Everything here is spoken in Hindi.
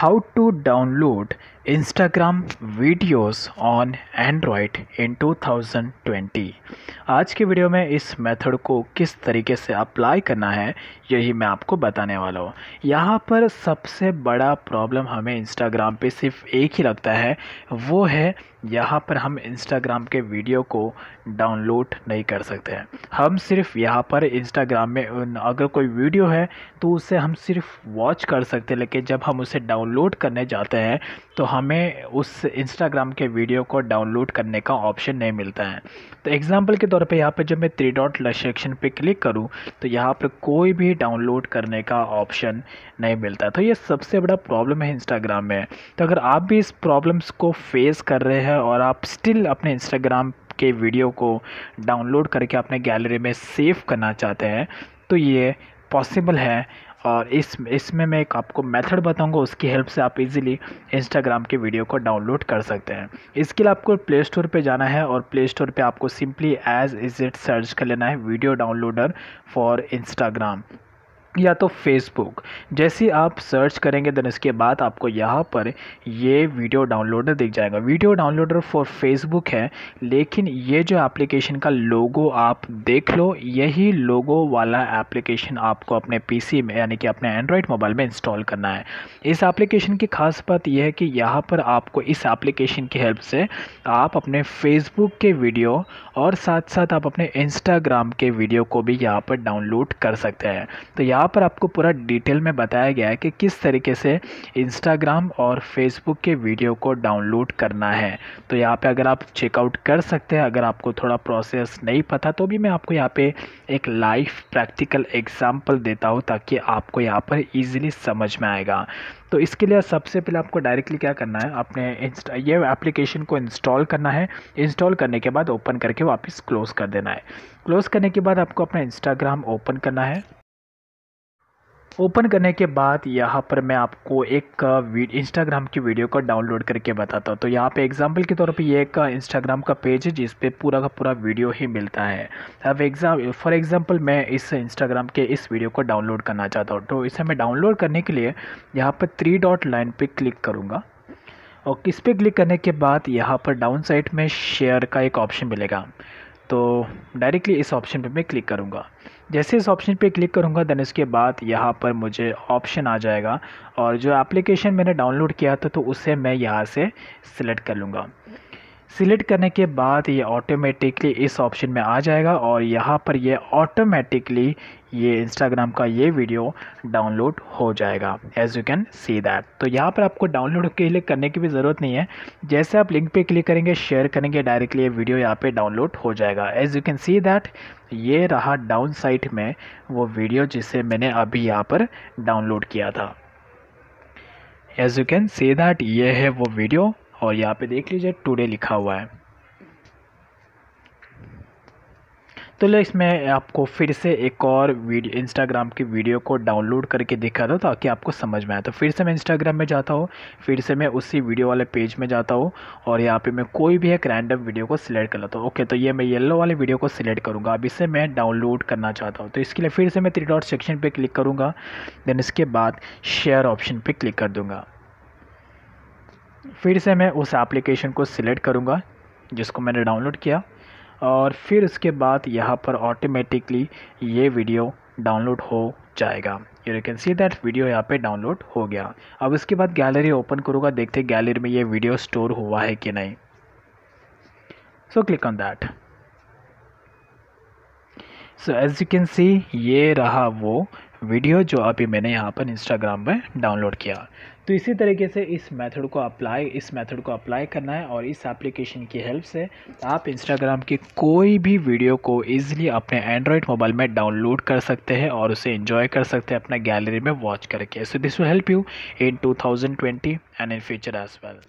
how to download Instagram videos on Android in 2020 आज के वीडियो में इस मेथड को किस तरीके से अप्लाई करना है, यही मैं आपको बताने वाला हूँ। यहाँ पर सबसे बड़ा प्रॉब्लम हमें इंस्टाग्राम पे सिर्फ़ एक ही लगता है, वो है यहाँ पर हम इंस्टाग्राम के वीडियो को डाउनलोड नहीं कर सकते हैं। हम सिर्फ़ यहाँ पर इंस्टाग्राम में अगर कोई वीडियो है तो उसे हम सिर्फ़ वॉच कर सकते हैं, लेकिन जब हम उसे डाउनलोड करने जाते हैं तो हमें उस इंस्टाग्राम के वीडियो को डाउनलोड करने का ऑप्शन नहीं मिलता है। तो एग्ज़ाम्पल के तौर पे यहाँ पे जब मैं थ्री डॉट सेक्शन पे क्लिक करूँ तो यहाँ पर कोई भी डाउनलोड करने का ऑप्शन नहीं मिलता। तो ये सबसे बड़ा प्रॉब्लम है इंस्टाग्राम में। तो अगर आप भी इस प्रॉब्लम्स को फेस कर रहे हैं और आप स्टिल अपने इंस्टाग्राम के वीडियो को डाउनलोड करके अपने गैलरी में सेव करना चाहते हैं तो ये पॉसिबल है और इस, इसमें मैं एक आपको मेथड बताऊँगा, उसकी हेल्प से आप इजीली इंस्टाग्राम के वीडियो को डाउनलोड कर सकते हैं। इसके लिए आपको प्ले स्टोर पर जाना है और प्ले स्टोर पर आपको simply as is it search कर लेना है वीडियो डाउनलोडर फॉर इंस्टाग्राम या तो फेसबुक जैसे आप सर्च करेंगे देन इसके बाद आपको यहाँ पर ये वीडियो डाउनलोडर दिख जाएगा। वीडियो डाउनलोडर फॉर फेसबुक है, लेकिन ये जो एप्लीकेशन का लोगो आप देख लो, यही लोगो वाला एप्लीकेशन आपको अपने पीसी में, यानी कि अपने एंड्रॉयड मोबाइल में इंस्टॉल करना है। इस एप्लीकेशन की खास बात यह है कि यहाँ पर आपको इस एप्लीकेशन की हेल्प से आप अपने फेसबुक के वीडियो और साथ साथ आप अपने इंस्टाग्राम के वीडियो को भी यहाँ पर डाउनलोड कर सकते हैं। तो यहाँ यहाँ पर आपको पूरा डिटेल में बताया गया है कि किस तरीके से इंस्टाग्राम और फेसबुक के वीडियो को डाउनलोड करना है। तो यहाँ पे अगर आप चेकआउट कर सकते हैं, अगर आपको थोड़ा प्रोसेस नहीं पता तो भी मैं आपको यहाँ पे एक लाइव प्रैक्टिकल एग्ज़ाम्पल देता हूँ ताकि आपको यहाँ पर ईजिली समझ में आएगा। तो इसके लिए सबसे पहले आपको डायरेक्टली क्या करना है? अपने इंस्टा ये एप्लीकेशन को इंस्टॉल करना है। इंस्टॉल करने के बाद ओपन करके वापस क्लोज़ कर देना है। क्लोज़ करने के बाद आपको अपना इंस्टाग्राम ओपन करना है। ओपन करने के बाद यहाँ पर मैं आपको एक इंस्टाग्राम की वीडियो को डाउनलोड करके बताता हूँ। तो यहाँ पे एग्जांपल के तौर पे ये एक इंस्टाग्राम का पेज है जिस पे पूरा का पूरा वीडियो ही मिलता है। अब एग्ज़ाम फॉर एग्जांपल मैं इस इंस्टाग्राम के इस वीडियो को डाउनलोड करना चाहता हूँ। तो इसे मैं डाउनलोड करने के लिए यहाँ पर थ्री डॉट लाइन पर क्लिक करूँगा। और किस पर क्लिक करने के बाद यहाँ पर डाउन साइड में शेयर का एक ऑप्शन मिलेगा। तो डायरेक्टली इस ऑप्शन पर मैं क्लिक करूँगा। जैसे इस ऑप्शन पे क्लिक करूँगा देन उसके बाद यहाँ पर मुझे ऑप्शन आ जाएगा। और जो एप्लीकेशन मैंने डाउनलोड किया था तो उसे मैं यहाँ से सिलेक्ट कर लूँगा। सिलेक्ट करने के बाद ये ऑटोमेटिकली इस ऑप्शन में आ जाएगा और यहाँ पर ये ऑटोमेटिकली ये इंस्टाग्राम का ये वीडियो डाउनलोड हो जाएगा as you can see that तो यहाँ पर आपको डाउनलोड के लिए करने की भी ज़रूरत नहीं है। जैसे आप लिंक पे क्लिक करेंगे शेयर करेंगे डायरेक्टली ये वीडियो यहाँ पे डाउनलोड हो जाएगा। As you can see that ये रहा डाउन साइट में वो वीडियो जिसे मैंने अभी यहाँ पर डाउनलोड किया था। As you can see that ये है वो वीडियो और यहाँ पे देख लीजिए टुडे लिखा हुआ है। तो ले इसमें आपको फिर से एक और वीडियो इंस्टाग्राम की वीडियो को डाउनलोड करके दिखा दो ताकि आपको समझ में आए। तो फिर से मैं इंस्टाग्राम में जाता हूँ, फिर से मैं उसी वीडियो वाले पेज में जाता हूँ और यहाँ पे मैं कोई भी एक रैंडम वीडियो को सिलेक्ट कर लेता हूँ। ओके तो ये मैं येलो वाले वीडियो को सिलेक्ट करूँगा। अब इसे मैं डाउनलोड करना चाहता हूँ। तो इसके लिए फिर से मैं थ्री डॉट सेक्शन पर क्लिक करूँगा देन इसके बाद शेयर ऑप्शन पर क्लिक कर दूँगा। फिर से मैं उस एप्लीकेशन को सिलेक्ट करूँगा, जिसको मैंने डाउनलोड किया और फिर उसके बाद यहाँ पर ऑटोमेटिकली ये वीडियो डाउनलोड हो जाएगा। You can see that video यहाँ पे डाउनलोड हो गया। अब इसके बाद गैलरी ओपन करूँगा, देखते गैलरी में ये वीडियो स्टोर हुआ है कि नहीं। So click on that so as you can see ये रहा वो वीडियो जो अभी मैंने यहाँ पर इंस्टाग्राम में डाउनलोड किया। तो इसी तरीके से इस मेथड को अप्लाई इस मेथड को अप्लाई करना है और इस एप्लीकेशन की हेल्प से आप इंस्टाग्राम की कोई भी वीडियो को ईजिली अपने एंड्रॉयड मोबाइल में डाउनलोड कर सकते हैं और उसे एंजॉय कर सकते हैं अपना गैलरी में वॉच करके। So this will help you in 2020 and in future as well